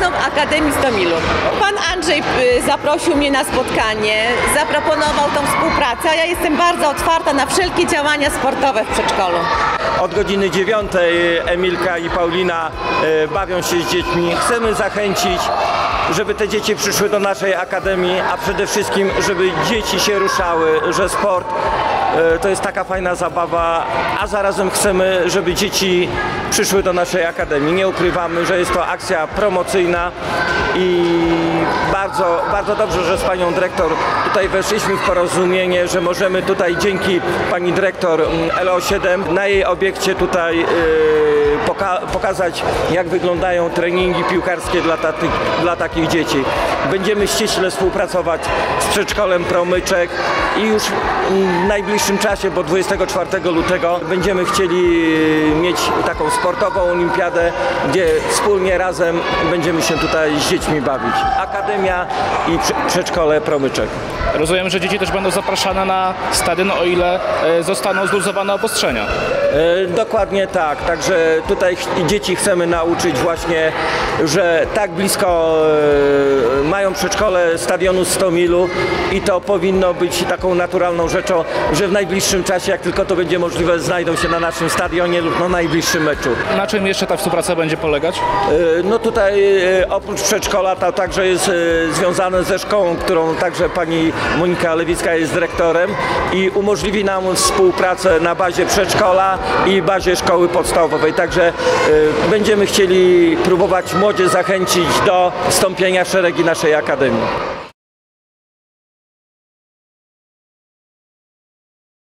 Nowoczesną Akademii Stomilu. Pan Andrzej y, zaprosił mnie na spotkanie, zaproponował tą współpracę, ja jestem bardzo otwarta na wszelkie działania sportowe w przedszkolu. Od godziny 9 Emilka i Paulina e, bawią się z dziećmi. Chcemy zachęcić, żeby te dzieci przyszły do naszej akademii, a przede wszystkim, żeby dzieci się ruszały, że sport to jest taka fajna zabawa, a zarazem chcemy, żeby dzieci przyszły do naszej akademii. Nie ukrywamy, że jest to akcja promocyjna i bardzo, bardzo dobrze, że z panią dyrektor tutaj weszliśmy w porozumienie, że możemy tutaj dzięki pani dyrektor mm, LO7 na jej obiekcie tutaj yy, poka- pokazać jak wyglądają treningi piłkarskie dla, dla takich dzieci. Będziemy ściśle współpracować z przedszkolem Promyczek i już w najbliższym czasie, bo 24 lutego będziemy chcieli yy, mieć taką sportową olimpiadę, gdzie wspólnie razem będziemy się tutaj z dziećmi bawić. Akademia i prze- przedszkole Promyczek. Rozumiem, że dzieci też będą zapraszane na stadion, o ile e, zostaną zluzowane obostrzenia. E, Dokładnie tak, także tutaj dzieci chcemy nauczyć właśnie, że tak blisko e, mają przedszkole stadionu 100 milu i to powinno być taką naturalną rzeczą, że w najbliższym czasie, jak tylko to będzie możliwe, znajdą się na naszym stadionie lub na najbliższym meczu. Na czym jeszcze ta współpraca będzie polegać? E, No tutaj oprócz przedszkola to także jest związane ze szkołą, którą także pani Monika Lewicka jest dyrektorem i umożliwi nam współpracę na bazie przedszkola i bazie szkoły podstawowej. Także e, będziemy chcieli próbować młodzież zachęcić do wstąpienia w szeregi naszej akademii.